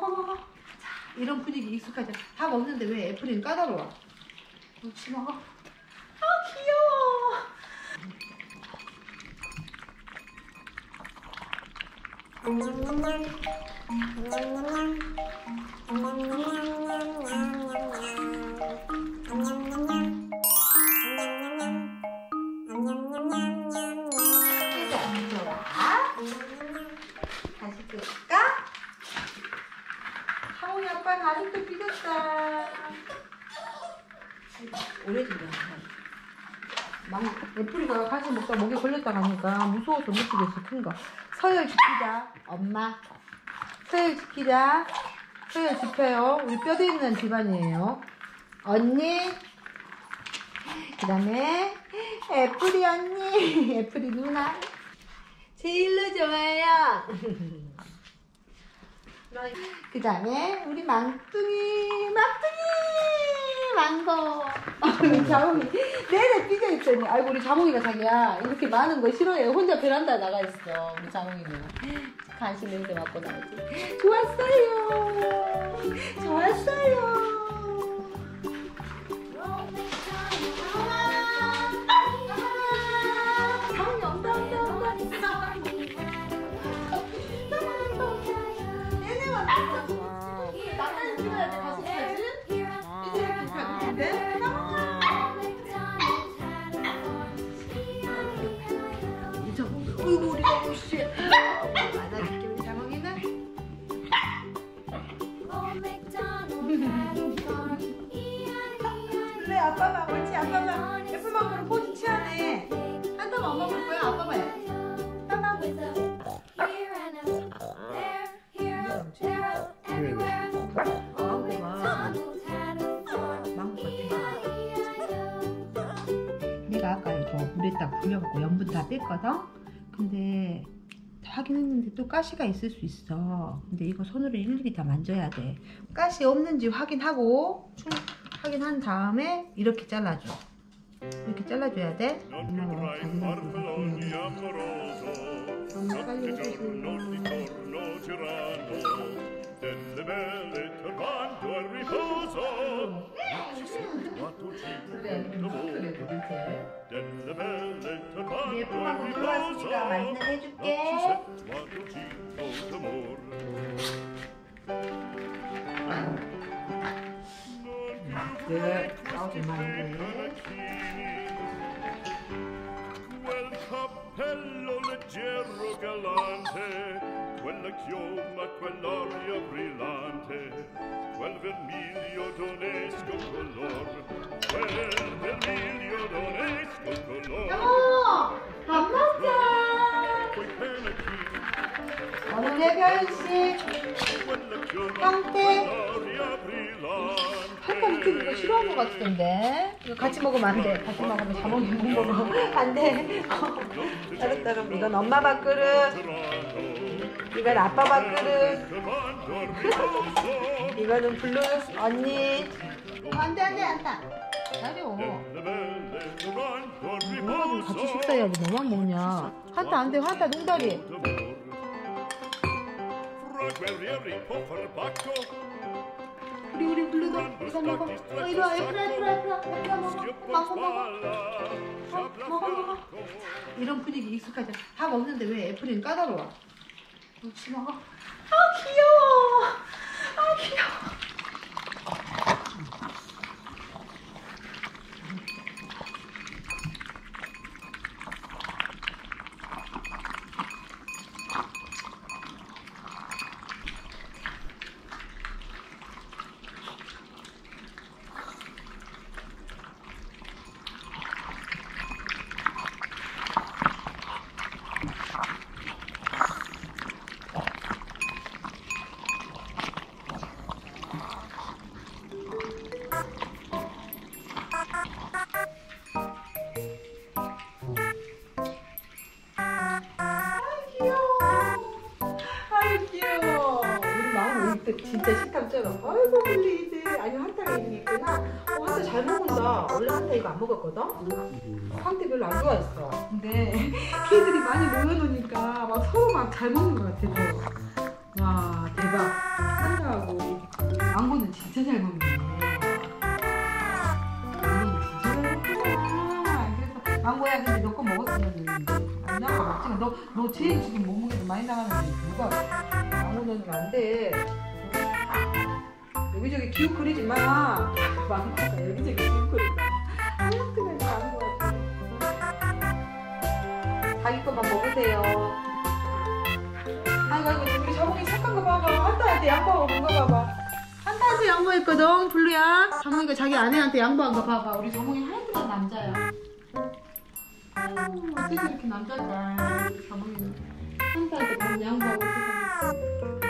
먹어 먹어. 자 이런 분위기 익숙하죠. 다 먹는데 왜 애플이는 까다로워? 옳지 먹어. 아 귀여워. 좋아. 오래 준다. 망, 애플이가 같이 먹다 목에 걸렸다 가니까 무서워서 못 주겠어, 큰 거. 서열 지키자, 엄마. 서열 지키자. 서열 지켜요. 우리 뼈대 있는 집안이에요. 언니. 그 다음에 애플이 언니. 애플이 누나. 제일로 좋아요. 그 다음에 우리 망둥이, 망둥이, 망고. 우리 자몽이 내내 삐져 있더니, 아이고 우리 자몽이가 자기야 이렇게 많은 거 싫어해. 혼자 베란다 나가 있어. 우리 자몽이는 간식 냄새 맡고 나오지. 좋았어요. 좋았어요. 자몽 씨. 안아줄게 우리 자몽이는. 그래 아빠만 옳지 아빠만 예쁜 먹으로 포즈 취하네. 한번안 먹을 거야 아빠만. 해. 아빠. 내가 아까 이거 물에다 불려갖고 염분 다 뺐거든? 근데 확인했는데 또 가시가 있을 수 있어. 근데 이거 손으로 일일이 다 만져야 돼. 가시 없는지 확인하고 충- 확인한 다음에 이렇게 잘라줘. 이렇게 잘라줘야 돼. 엄마 빨리 해주세요. 예쁘다고 riposo 들어왔으니까 맛있는 해줄게. quattro cinque d'amor 네, 나오지 말래. quel cappello leggero galante quella chioma quell'aria brillante quel vermiglio d'onesco color chioma 형태. 할거 이렇게 이거 싫어하는 것 같은데. 이거 같이 먹으면 안 돼. 같이 먹으면 자몽이 못 먹어. 안 돼. 따로따로. 이건 엄마 밥그릇. 이건 아빠 밥그릇. 이거는 블루 언니. 안 돼, 안 돼, 안 돼. 기다려. 뭐가지고 같이 식사해야지. 너만 먹냐. 한타 안 돼, 한타 농다리. Guerrieri far bacco 먹어. 어, 이리 와, 애플아, 애플아, 애플아. 애플아 먹어. schioppo 망고 sciabla 먹어, 먹어. 이런 분위기 익숙하죠. 다 먹는데 왜 애플이는 까다로워? 옳지 먹어. 아 귀여워. 아 귀여워. 때 진짜 식감처럼. 아이고 우리 이제 아니 한타가 있구나. 어 한타 잘 먹는다. 원래 한타 이거 안 먹었거든. 상태 별로 안 좋아했어. 근데 걔들이 많이 모여놓으니까 막 서로 막 잘 먹는 것 같아. 더. 와 대박 한다하고 망고는 진짜 잘 먹네 망고는 진짜 잘 먹구나 그래서 망고야 근데 너 거 먹었으면 안 나가 먹지 너, 너 제일 지금 몸무게도 많이 나가는데 누가 망고 넣으면 안돼 여기저기 기웃거리지 마. 망고가 여기저기 기웃거리지 마. 하여튼간 망고 자기 것만 먹으세요. 아이고 아이고 우리 저번에 착한 거 봐봐. 한타한테 양보하고 뭔가 봐봐. 한타한테 양보했거든 블루야. 정몽이가 자기 아내한테 양보한 거 봐봐. 우리 정몽이 하얀 남자야. 아유 어떻게 이렇게 남자다 정몽이는 한타한테 밥 양보하고 아유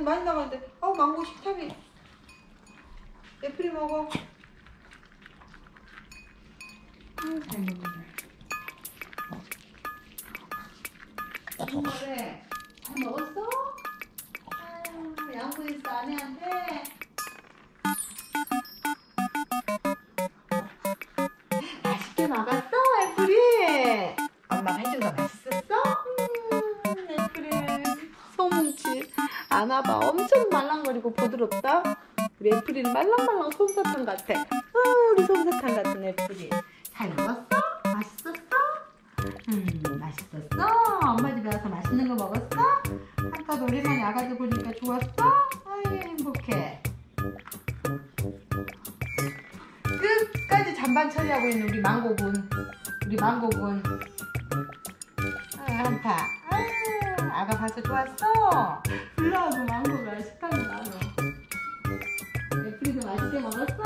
제일 많이, 나가는데, 아, 망고 식탐이. 애플이 먹어. 아유, 잘 먹네. 정말에 잘 먹었어? 아유, 양보했어, 아내한테. 맛있게 먹었어, 애플이? 엄마가 해준 거 맛있었어? 안아봐. 엄청 말랑거리고 부드럽다. 우리 애플이는 말랑말랑 솜사탕 같아. 아, 우리 솜사탕 같은 애플이. 잘 먹었어? 맛있었어? 음, 맛있었어? 엄마 집에 와서 맛있는 거 먹었어? 아까도 오랜만에 아가들 보니까 좋았어? 아이, 행복해. 끝까지 잔반 처리하고 있는 우리 망고군 우리 망고군 아 한파 아 아가 봐서 좋았어? 블루하고 망고가 식탐이 나너 애플이도 맛있게 먹었어?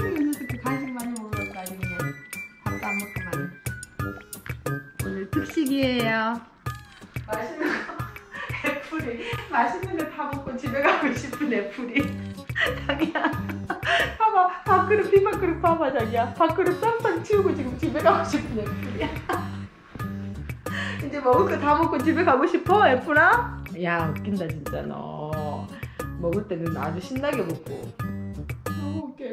아이 녀석도 간식 많이 먹었어 아주 밥도 안 먹고만 오늘 특식이에요. 맛있는 거 애플이. 맛있는 거 다 먹고 집에 가고 싶은 애플이. 자기야. 봐봐. 밥그릇 빈밥그릇 봐봐 자기야. 밥그릇 싹싹 치우고 지금 집에 가고 싶은 애플이야 이제 먹을 거 다 먹고 집에 가고 싶어? 애플아? 야 웃긴다 진짜 너. 먹을 때는 아주 신나게 먹고. 너무 웃겨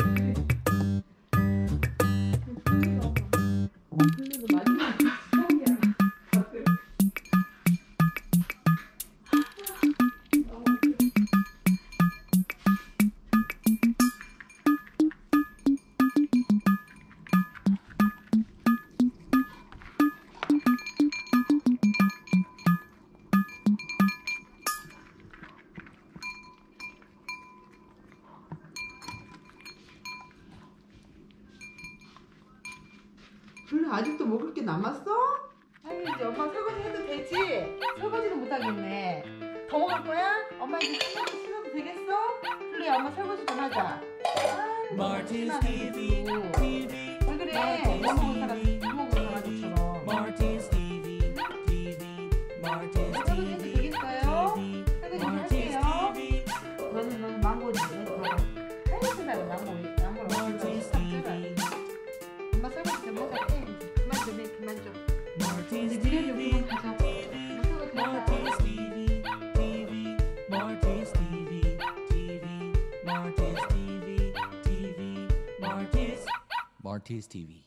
별로 아직도 먹을 게 남았어? 아니 이제 엄마 설거지 해도 되지? 설거지도 못하겠네 더 먹을 거야? 엄마 이제 씻어도, 씻어도 되겠어? 플루야 엄마 설거지 좀 하자 TV, 신나가지고. 왜 그래 못 먹은 사람 엄마 설거지 좀 하자 그만 좀해 그만 좀 Martin's 이제 미래를 TV, 그만 가자 엄마 설거지 하자 Martin's TV, TV, Martin's TV, TV, Martin's TV, TV, Martin's Martin's TV.